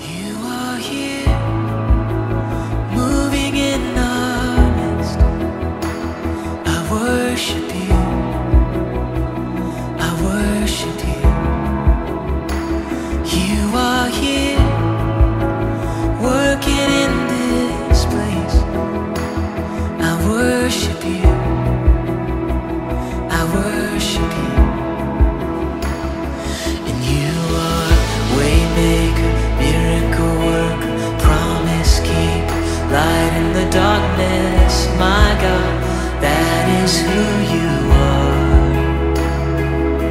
You darkness, my God, that is who you are.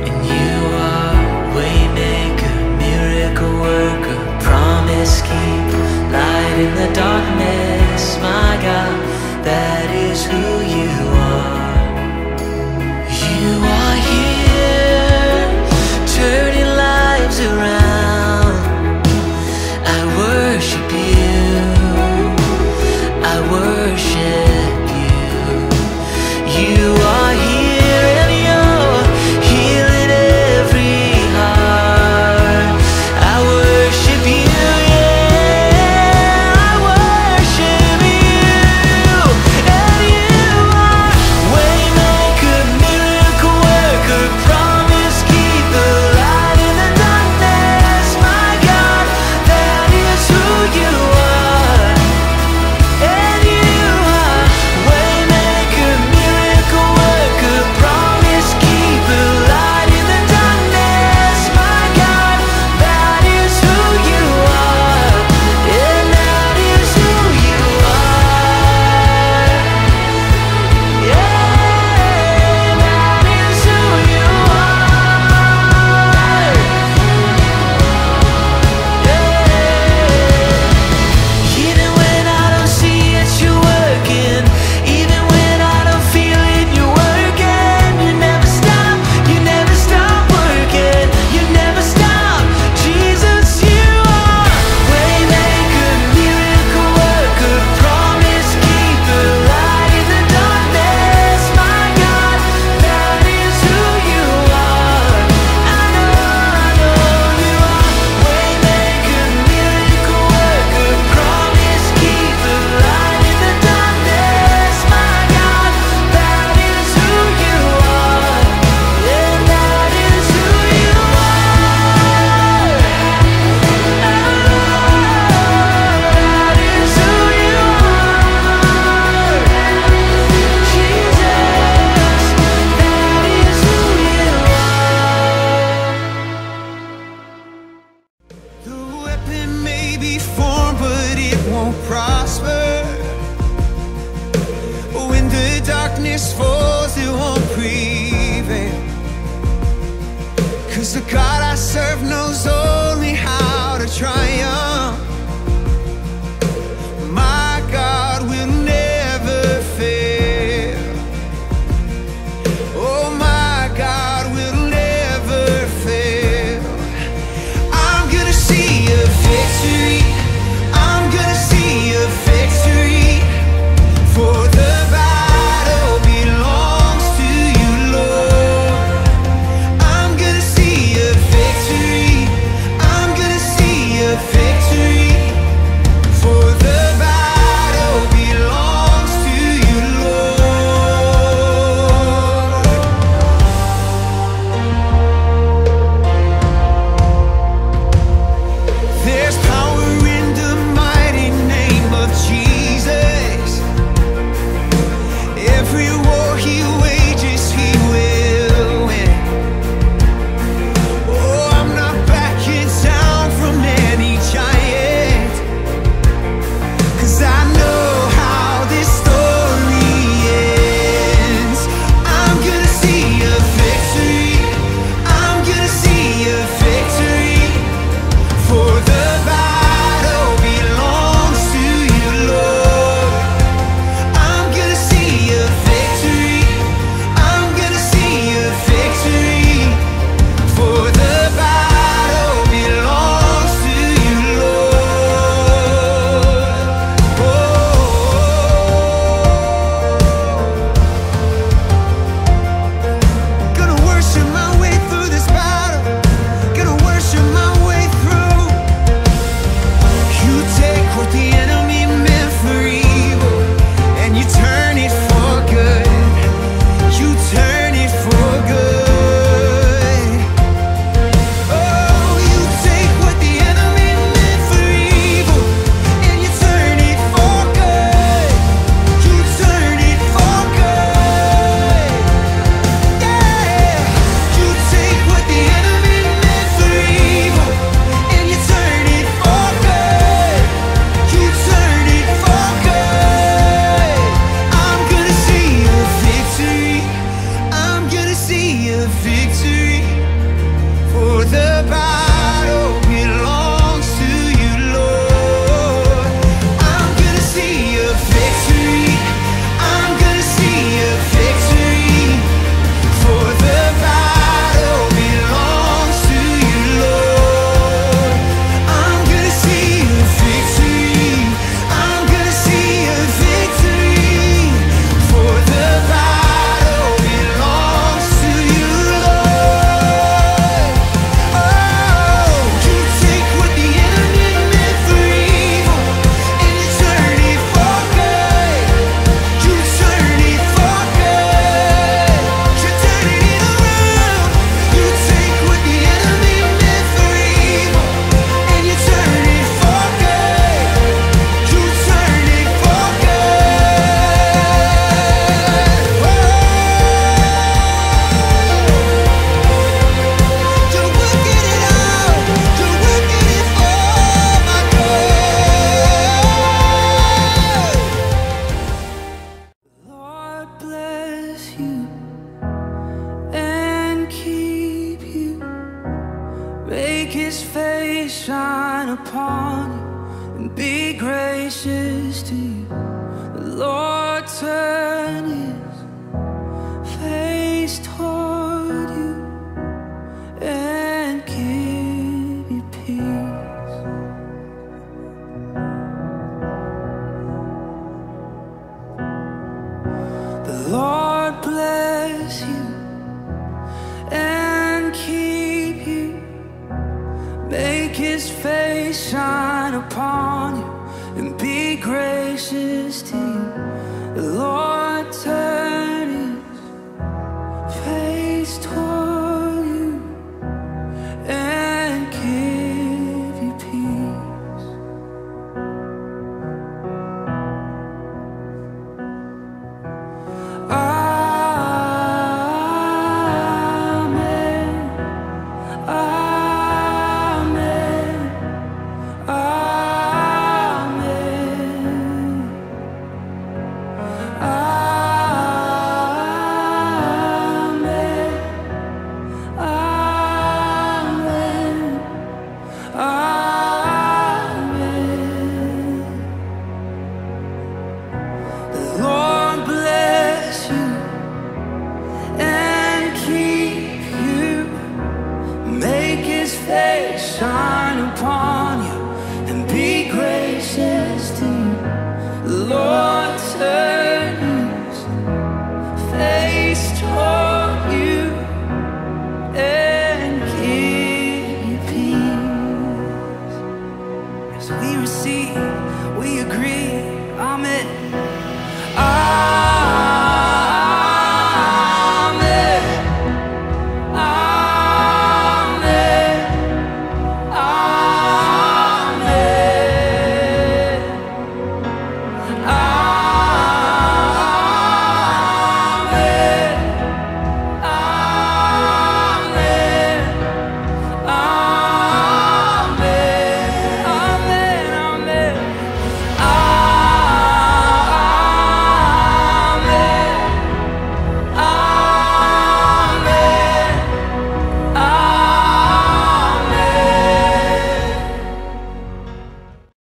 And you are waymaker, miracle worker, promise keeper, light in the darkness. won't prosper. When the darkness falls, it won't prevail. Cause the God I serve knows only how to triumph. the victory for the. and keep you. Make his face shine upon you and be gracious to you. The Lord turn. upon you and be gracious.